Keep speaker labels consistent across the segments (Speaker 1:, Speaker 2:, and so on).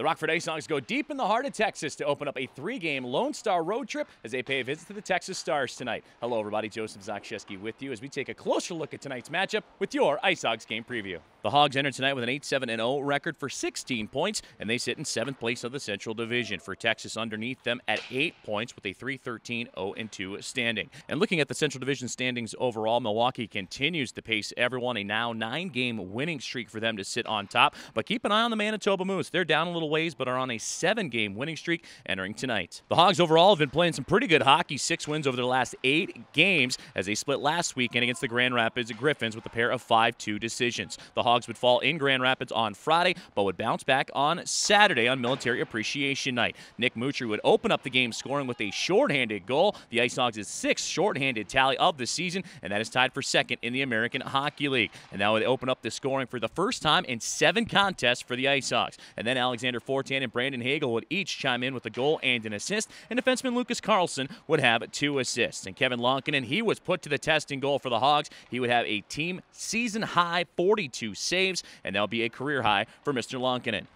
Speaker 1: The Rockford Hogs go deep in the heart of Texas to open up a three-game Lone Star road trip as they pay a visit to the Texas Stars tonight. Hello, everybody. Joseph Zakshesky with you as we take a closer look at tonight's matchup with your Ice Hogs game preview. The Hogs enter tonight with an 8-7-0 record for 16 points, and they sit in seventh place of the Central Division. For Texas underneath them at eight points with a 3-13-0-2 standing. And looking at the Central Division standings overall, Milwaukee continues to pace everyone. A now nine-game winning streak for them to sit on top. But keep an eye on the Manitoba Moose. They're down a little ways, but are on a seven game winning streak entering tonight. The Hogs overall have been playing some pretty good hockey, six wins over their last eight games as they split last weekend against the Grand Rapids Griffins with a pair of 5 2 decisions. The Hogs would fall in Grand Rapids on Friday, but would bounce back on Saturday on Military Appreciation Night. Nick Moutrey would open up the game scoring with a shorthanded goal. The Ice Hogs' sixth shorthanded tally of the season, and that is tied for second in the American Hockey League. And that would open up the scoring for the first time in seven contests for the Ice Hogs. And then Alexandre Fortin and Brandon Hagel would each chime in with a goal and an assist, and defenseman Lucas Carlsson would have two assists. And Kevin Lankinen, he was put to the test in goal for the Hogs. He would have a team season high 42 saves, and that'll be a career high for Mr. Lankinen.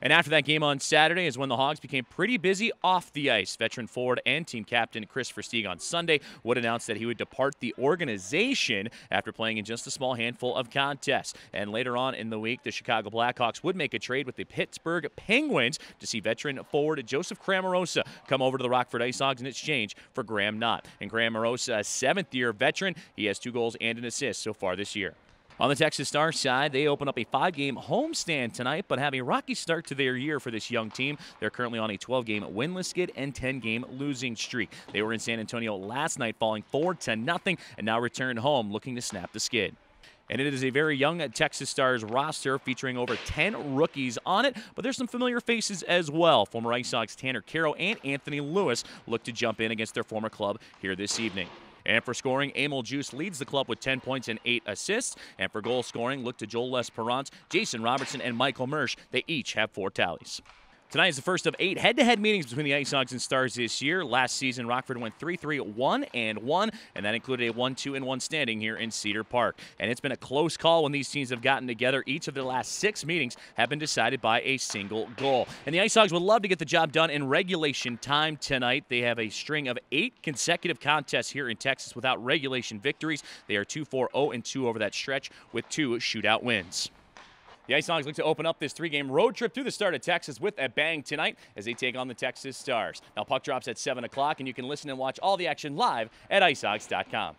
Speaker 1: And after that game on Saturday is when the Hogs became pretty busy off the ice. Veteran forward and team captain Kris Versteeg on Sunday would announce that he would depart the organization after playing in just a small handful of contests. And later on in the week, the Chicago Blackhawks would make a trade with the Pittsburgh Penguins to see veteran forward Joseph Cramarossa come over to the Rockford Ice Hogs in exchange for Graham Knott. And Cramarossa, a seventh year veteran, he has two goals and an assist so far this year. On the Texas Star side, they open up a five game homestand tonight, but have a rocky start to their year for this young team. They're currently on a 12 game winless skid and 10 game losing streak. They were in San Antonio last night, falling 4 to nothing, and now return home looking to snap the skid. And it is a very young Texas Stars roster featuring over 10 rookies on it, but there's some familiar faces as well. Former Ice Hogs Tanner Kero and Anthony Louis look to jump in against their former club here this evening. And for scoring, Emil Djuse leads the club with 10 points and 8 assists. And for goal scoring, look to Joel L'Esperance, Jason Robertson, and Michael Mersch. They each have four tallies. Tonight is the first of eight head-to-head meetings between the Ice Hogs and Stars this year. Last season, Rockford went 3-3, 1 and 1, and that included a 1-2 and 1 standing here in Cedar Park. And it's been a close call when these teams have gotten together. Each of the last six meetings have been decided by a single goal. And the Ice Hogs would love to get the job done in regulation time tonight. They have a string of eight consecutive contests here in Texas without regulation victories. They are 2-4, 0 and 2 over that stretch with two shootout wins. The Ice Hogs look to open up this three-game road trip through the start of Texas with a bang tonight as they take on the Texas Stars. Now, puck drops at 7 o'clock, and you can listen and watch all the action live at icehogs.com.